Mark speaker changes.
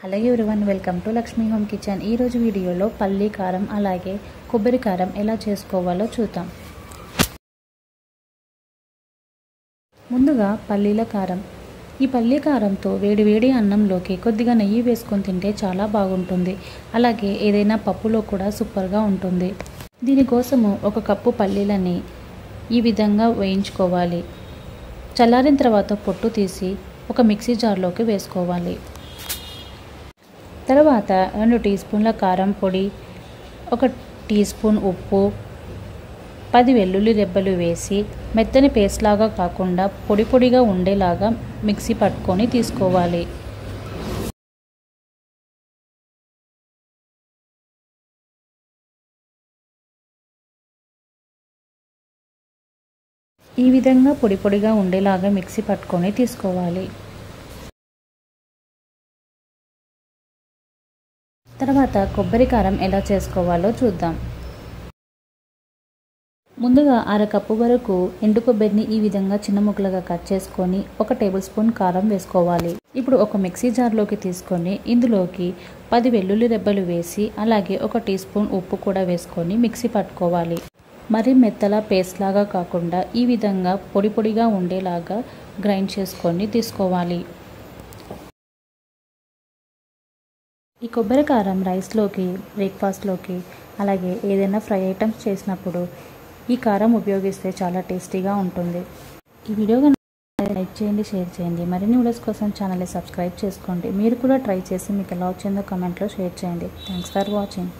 Speaker 1: Hello everyone welcome to Lakshmi home kitchen ఈరోజు వీడియోలో పల్లీ కారం అలాగే కొబ్బరి కారం ఎలా చేసుకోవాలో చూద్దాం. ముందుగా పల్లీల కారం. ఈ పల్లీ కారంతో వేడివేడి అన్నంలోకి కొద్దిగా నెయ్యి వేసుకొని తింటే చాలా బాగుంటుంది. అలాగే ఏదైనా పప్పులో కూడా సూపర్గా ఉంటుంది. దీనికోసము ఒక కప్పు పల్లీలని ఈ విధంగా వేయించుకోవాలి. చల్లారిన తర్వాత పొట్టు తీసి ఒక మిక్సీ జార్లోకి వేసుకోవాలి. తర్వాత రెండు టీ స్పూన్ల కారం పొడి ఒక టీ స్పూన్ ఉప్పు పది వెల్లుల్లి దెబ్బలు వేసి మెత్తని పేస్ట్ లాగా కాకుండా పొడి పొడిగా ఉండేలాగా మిక్సీ పట్టుకొని తీసుకోవాలి. ఈ విధంగా పొడి పొడిగా ఉండేలాగా మిక్సీ పట్టుకొని తీసుకోవాలి. తర్వాత కొబ్బరి కారం ఎలా చేసుకోవాలో చూద్దాం. ముందుగా అర కప్పు వరకు ఎండు కొబ్బరిని ఈ విధంగా చిన్న ముక్కలుగా కట్ చేసుకొని ఒక టేబుల్ స్పూన్ కారం వేసుకోవాలి. ఇప్పుడు ఒక మిక్సీ జార్లోకి తీసుకొని ఇందులోకి పది వెల్లుల్లి రెబ్బలు వేసి అలాగే ఒక టీ స్పూన్ ఉప్పు కూడా వేసుకొని మిక్సీ పట్టుకోవాలి. మరి మెత్తలా పేస్ట్ లాగా కాకుండా ఈ విధంగా పొడి పొడిగా ఉండేలాగా గ్రైండ్ చేసుకొని తీసుకోవాలి. ఈ కొబ్బరి కారం రైస్లోకి బ్రేక్ఫాస్ట్లోకి అలాగే ఏదైనా ఫ్రై ఐటమ్స్ చేసినప్పుడు ఈ కారం ఉపయోగిస్తే చాలా టేస్టీగా ఉంటుంది. ఈ వీడియో కనుక లైక్ చేయండి షేర్ చేయండి. మరిన్ని వీడియోస్ కోసం ఛానల్ని సబ్స్క్రైబ్ చేసుకోండి. మీరు కూడా ట్రై చేసి మీకు ఎలా వచ్చిందో కమెంట్లో షేర్ చేయండి. Thanks for watching